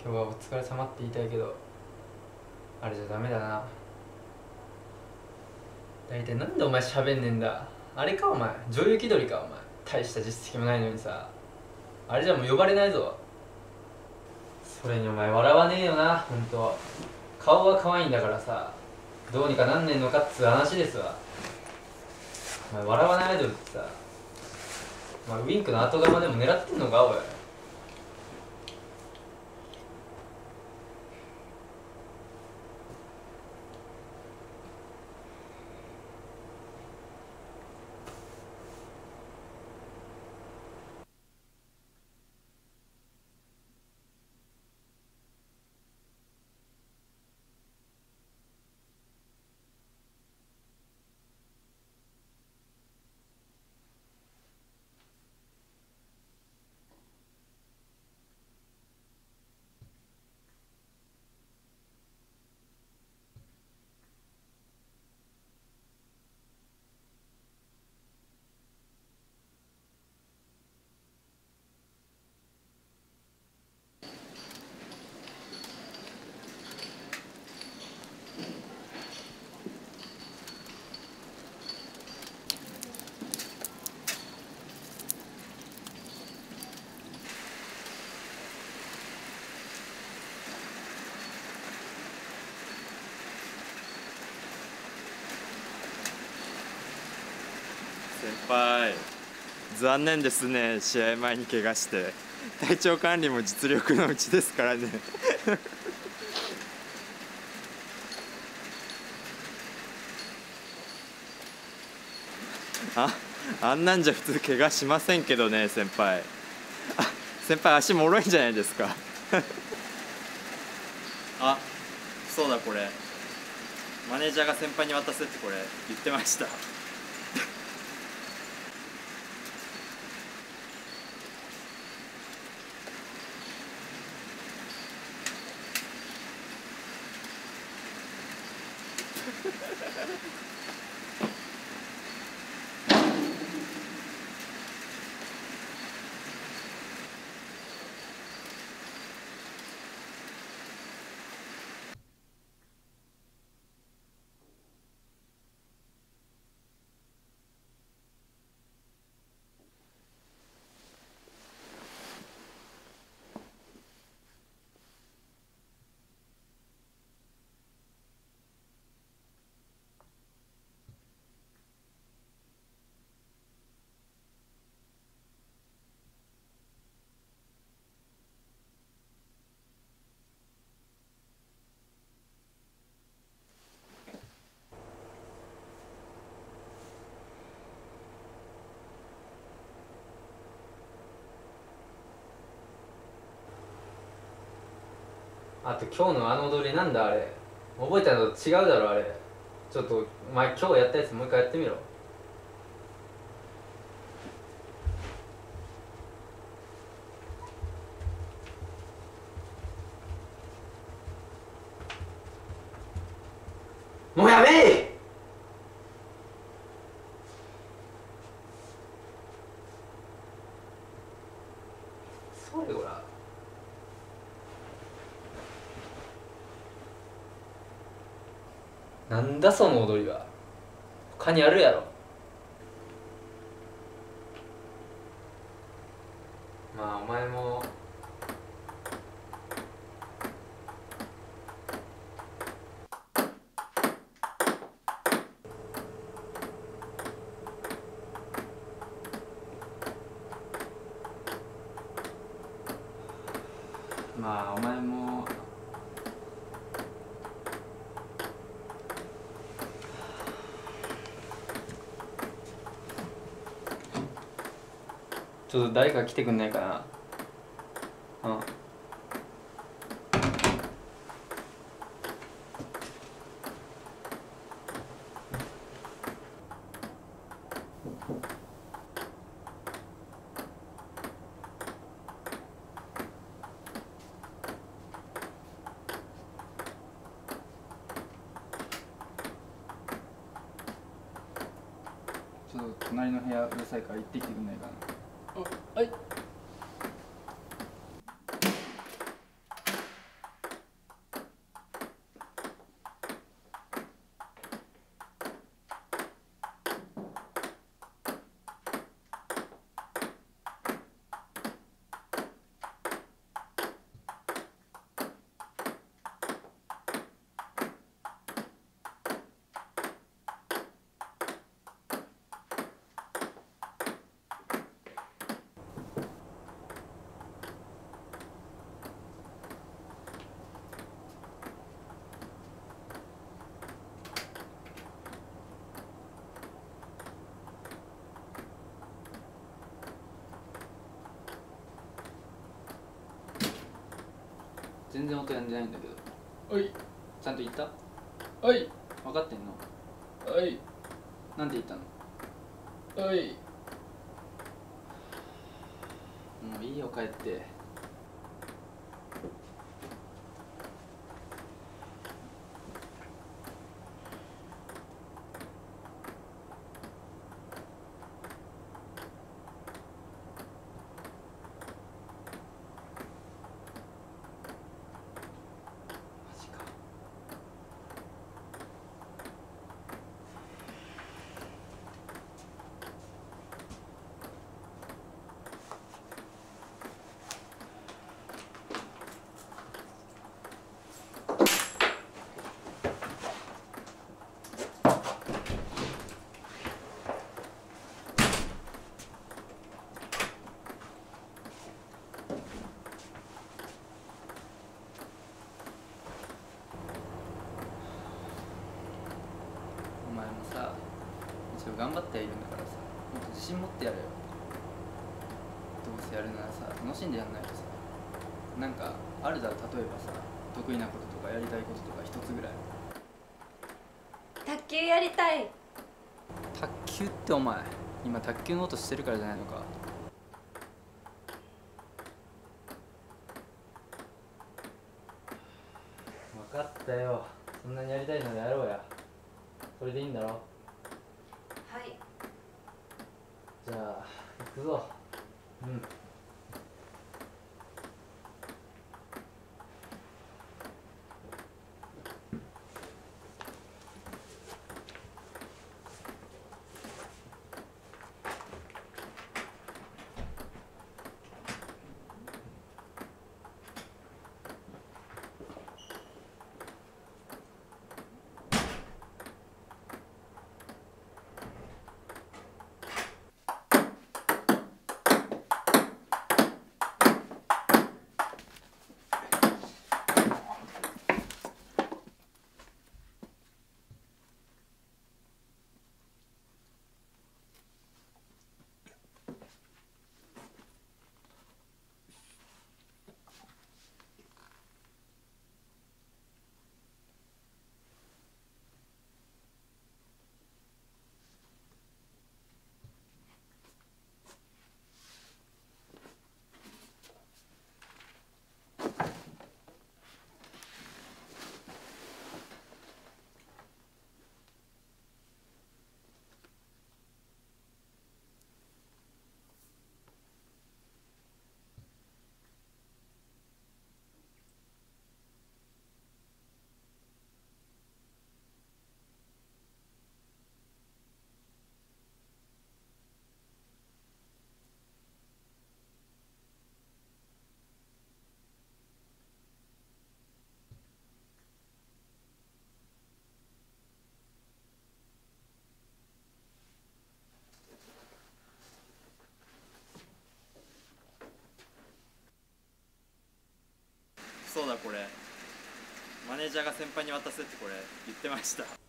今日はお疲れ様って言いたいけどあれじゃダメだな。大体なんでお前喋んねえんだ？あれかお前？女優気取りかお前？大した実績もないのにさ。あれじゃもう呼ばれないぞ。それにお前笑わねえよなほんと顔は可愛いんだからさ。どうにかなんねんのかっつう話ですわ。お前笑わないアイドルってさ。お前ウィンクの後釜でも狙ってんのかおい先輩残念ですね。試合前に怪我して。体調管理も実力のうちですからね。ああんなんじゃ普通怪我しませんけどね先輩。あ先輩足もろいんじゃないですか。あそうだこれ。マネージャーが先輩に渡せってこれ言ってました。あと今日のあの踊りなんだあれ。覚えたのと違うだろあれ。ちょっとお前今日やったやつもう一回やってみろ。もうやめえそれほらなんだその踊りは。他にあるやろまあお前もまあお前もちょっと誰か来てくんないかな。うん。ちょっと隣の部屋うるさいから行ってきてくんないかな。全然音やんでないんだけど。おい。ちゃんと言った？おい。分かってんの？おい。なんて言ったの？おい。もういいよ帰って頑張ってはいるんだからさもっと自信持ってやれよ。どうせやるならさ楽しんでやんないとさなんかあるだろ例えばさ得意なこととかやりたいこととか一つぐらい。卓球やりたい。卓球ってお前今卓球の音してるからじゃないのか。分かったよ。そんなにやりたいならやろうや。それでいいんだろはいじゃあ行くぞ。うんそうだこれマ先輩に渡せってこれ言ってました。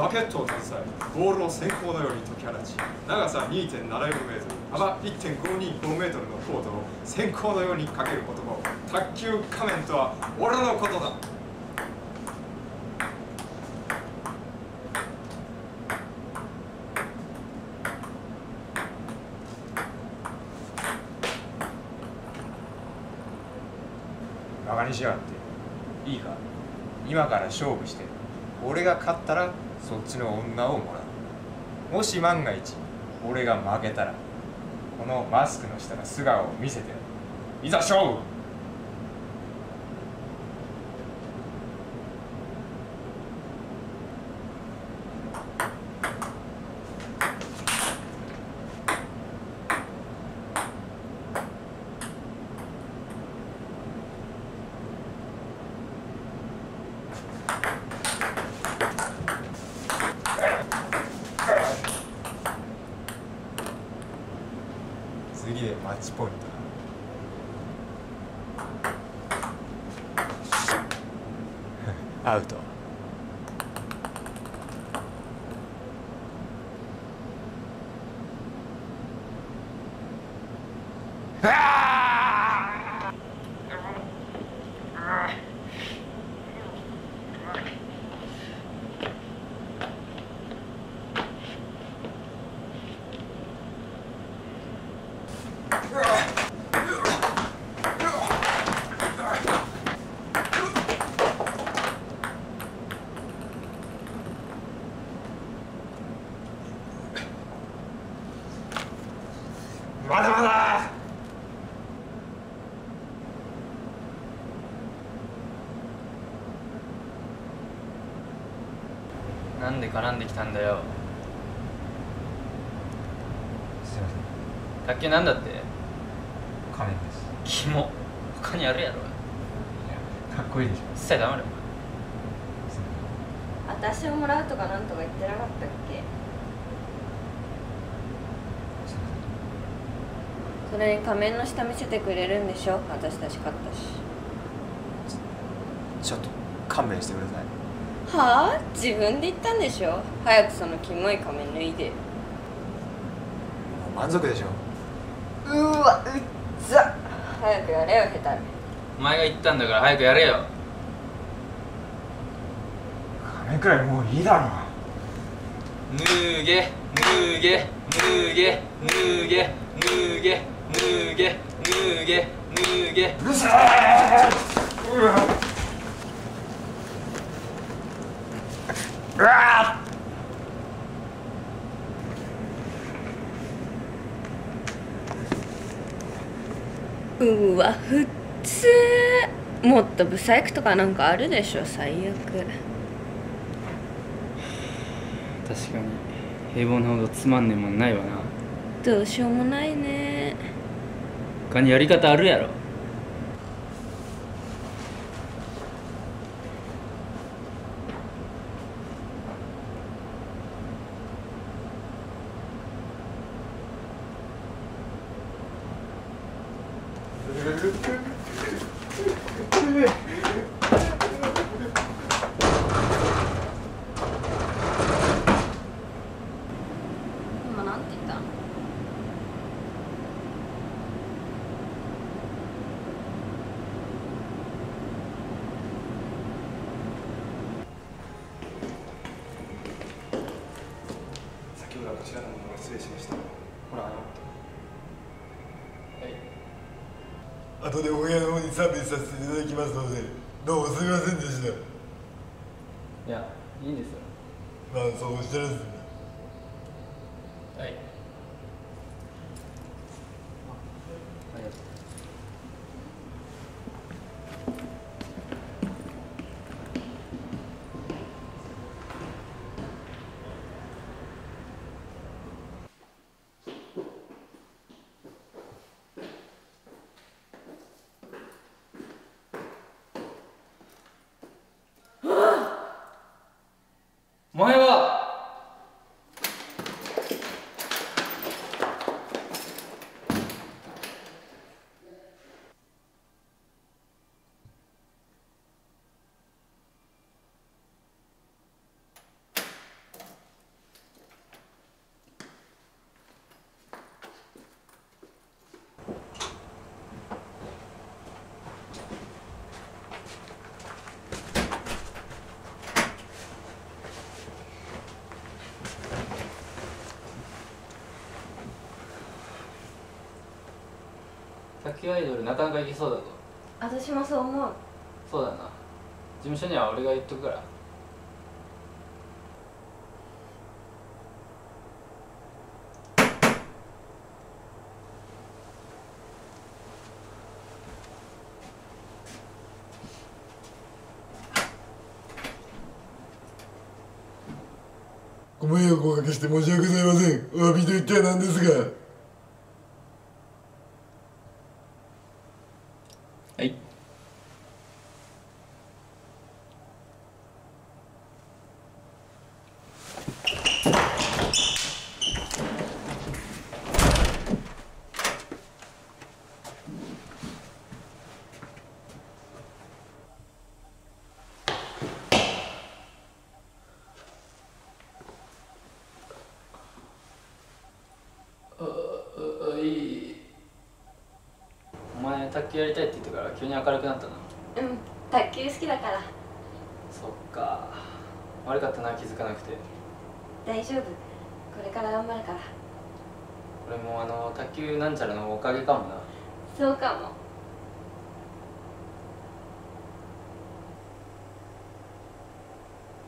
ラケットを携えボールを閃光のように解き放ち長さ2 7 4メートル幅1.525メートルのコートを閃光のようにかける言葉を卓球仮面とは俺のことだ。バカにしやがって。いいか。今から勝負して。俺が勝ったらそっちの女をもらう。もし万が一俺が負けたらこのマスクの下の素顔を見せてやる。いざ勝負次でマッチポイントだアウトまだまだなんで絡んできたんだよ。すいません。卓球なんだって？仮面です。キモ。他にあるやろ。かっこいいでしょ。一切黙れ。私をもらうとかなんとか言ってなかったっけ？それに仮面の下見せてくれるんでしょ？私たち勝ったし。ちょっと勘弁してくださいはあ？自分で言ったんでしょ？早くそのキモい仮面脱いで。もう満足でしょ？うわうっざ。早くやれよ下手お前が言ったんだから早くやれよ。仮面くらいもういいだろ。脱げ脱げ脱げ脱げ脱げ脱げ脱げ脱げ。うるせえうわうわうわ普通。もっとブサイクとかなんかあるでしょ最悪。確かに。平凡なほどつまんねえもんないわな。どうしようもないね。他にやり方あるやろ 그렇게 サービスさせていただきますのでどうもすみませんでした。おはよう卓球アイドルなかなかいけそうだぞ私もそう思う。そうだな。事務所には俺が言っとくから。ご迷惑をおかけして申し訳ございません。お詫びと言ってはなんですが卓球やりたいって言ってから急に明るくなったなうん卓球好きだから。そっか。悪かったな気づかなくて。大丈夫。これから頑張るから。俺もあの卓球なんちゃらのおかげかもな。そうかも。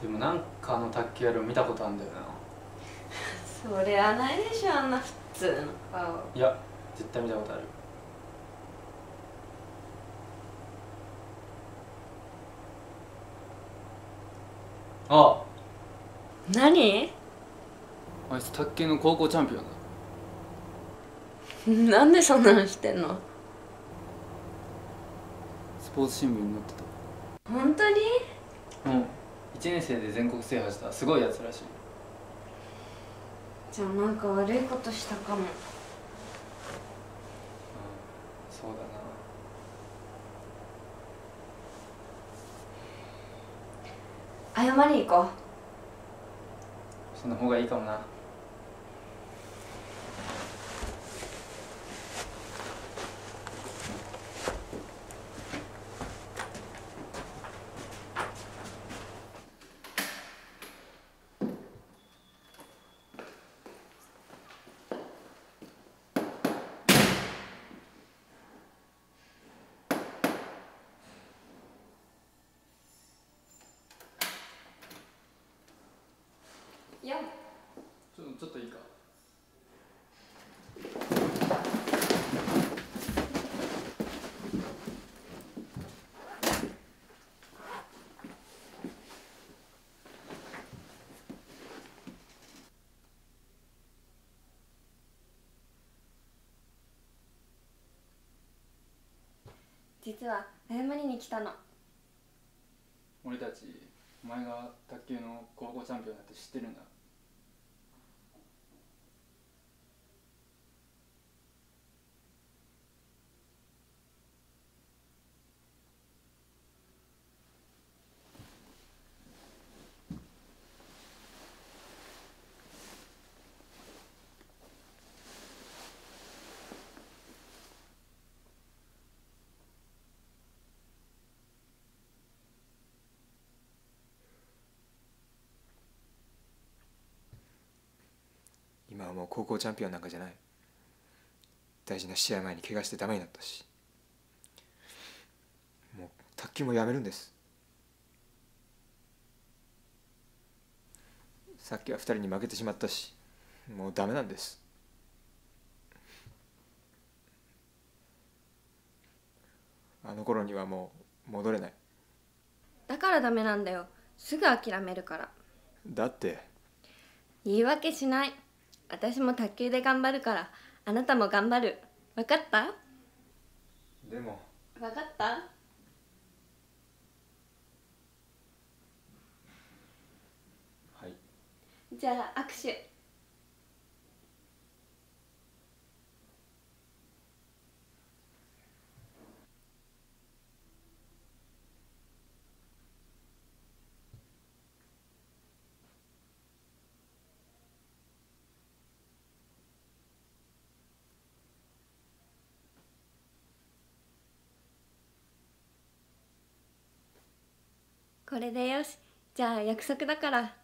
でもなんかあの卓球やるの見たことあるんだよな。そりゃないでしょあんな普通の顔。いや絶対見たことあるあ。何？あいつ卓球の高校チャンピオンだ。なんでそんなの知ってんの？スポーツ新聞に載ってた。本当に？うん。1年生で全国制覇したすごいやつらしい。じゃあなんか悪いことしたかもそうだ謝りに行こう。その方がいいかもな。いやちょちょっといいか。実は謝りに来たの。俺たちお前が卓球の高校チャンピオンだって知ってるんだ今はもう高校チャンピオンなんかじゃない。大事な試合前に怪我してダメになったし。もう卓球もやめるんです。さっきは2人に負けてしまったしもうダメなんです。あの頃にはもう戻れない。だからダメなんだよ。すぐ諦めるから。だって。言い訳しない私も卓球で頑張るからあなたも頑張る。分かった？でも。分かった？はい。じゃあ握手これでよし。じゃあ約束だから。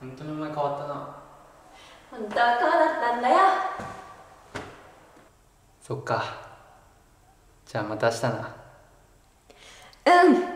本当にお前変わったな。本当はこうだったんだよ。そっか。じゃあまた明日な。うん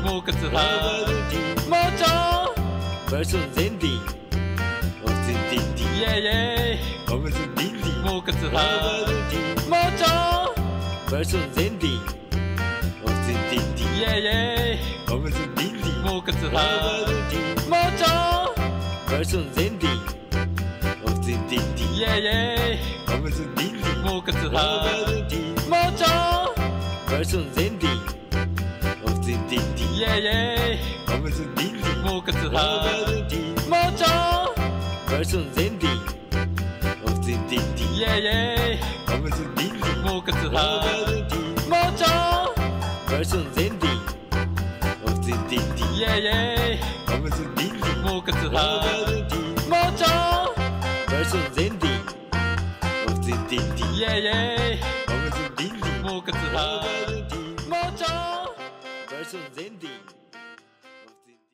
ンディオフゼンディンディイエイイエイコムズディンディもうかつオーバはーディンもうちょバーソンゼンディオフゼンディンデイィエイイエイコムズディンディもうかつオフゼンディンディイエイイエイコムズディンディもうかつオーバはーディンもうちょバーソンゼンディオフゼンディンディイエイイエイコムズディンディもうかつオーバはーディンもうちょバーソンゼンディオフゼンディンディイエイイエイコムズディンディもうかつオーバはーディンもうちょバーソンゼンゼンディイエイイエイ。コムズディンディもうかつオーバはーディンもうちょバーソンゼンディオフゼンディンディイエイイエイコムズディンディもうかつオーバはーディンもうちょバーソンゼンディオフゼンディンディイエイイエイコムズディンディもうかつオーバはーディンもうちょバーソンゼンディオフゼンディンディイエイイエイコムズディンディもうかつオーバはーディンも